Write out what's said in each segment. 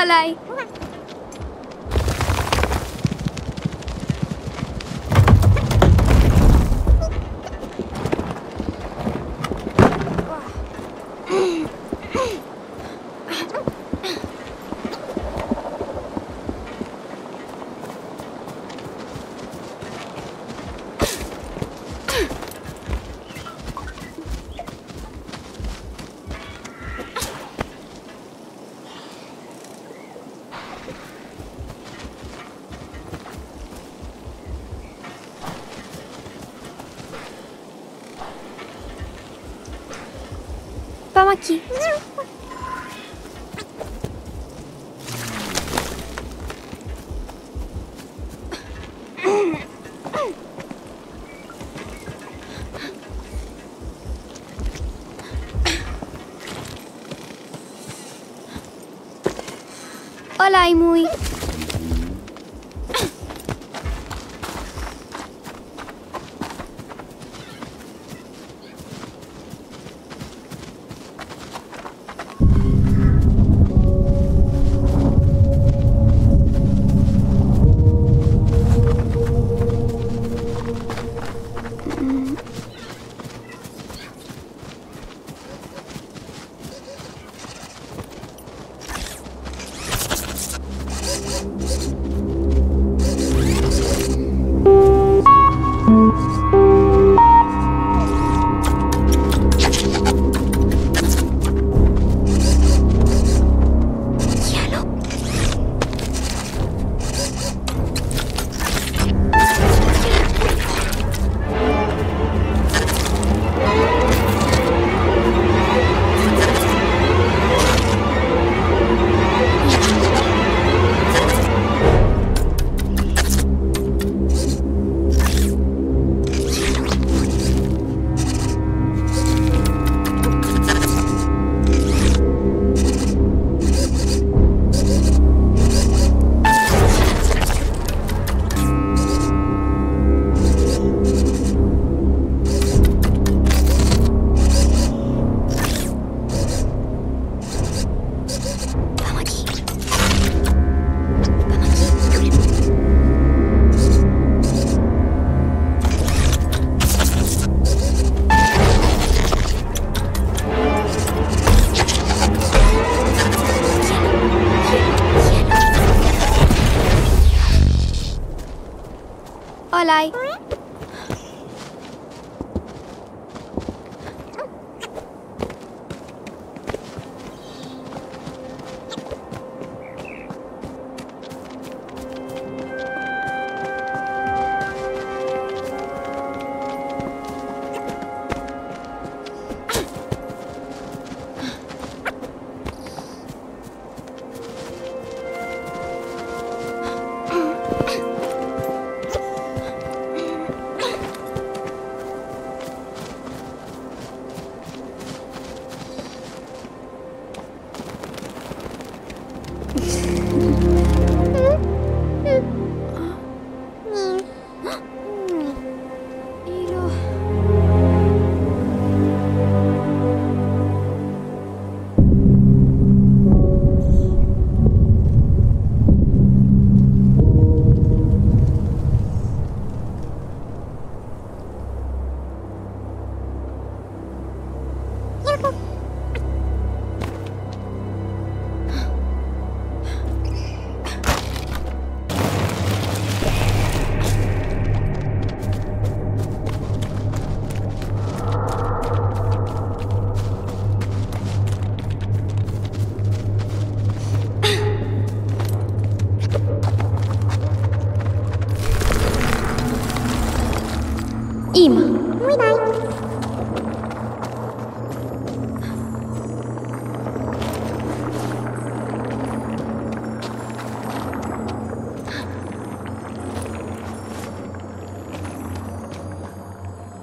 all i aqui. Olá, Imui. Bye, Lay.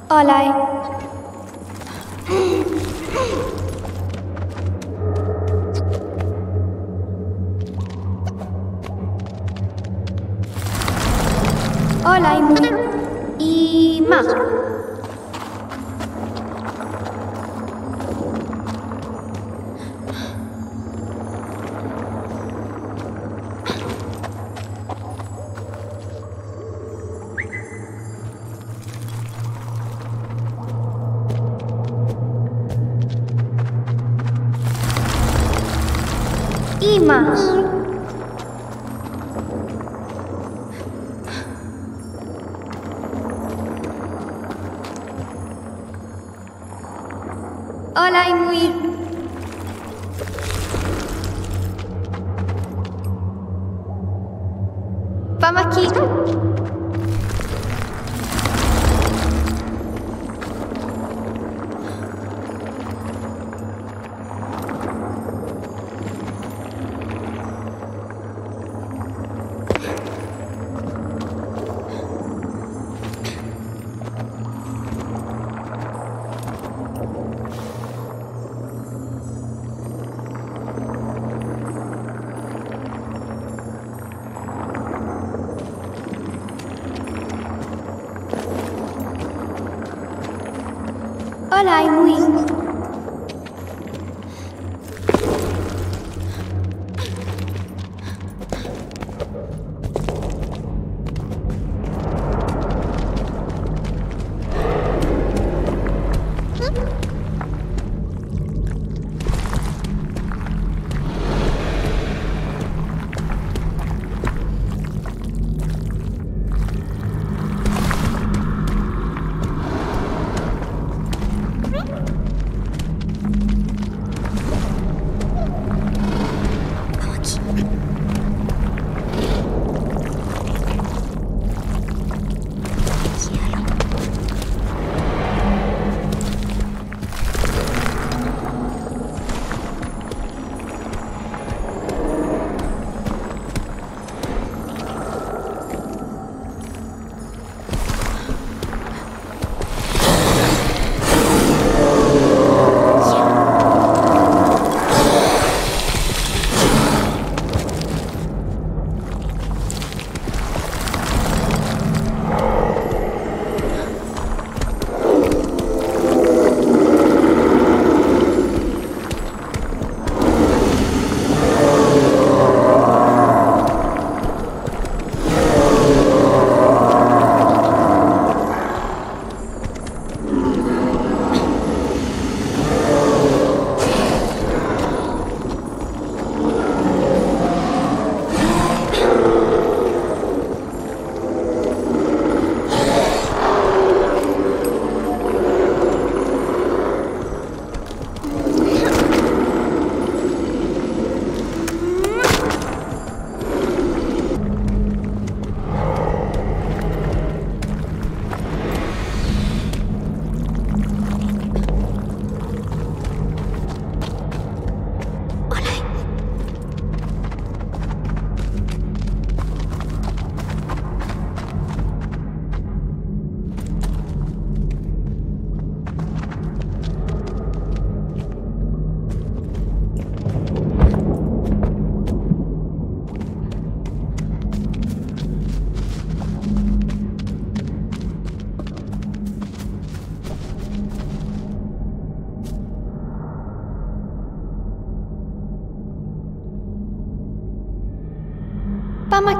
Hola. Hola, Imu. Ima. Ima. Hola, Imui. Hola y muy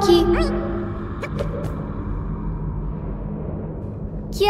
qui Qui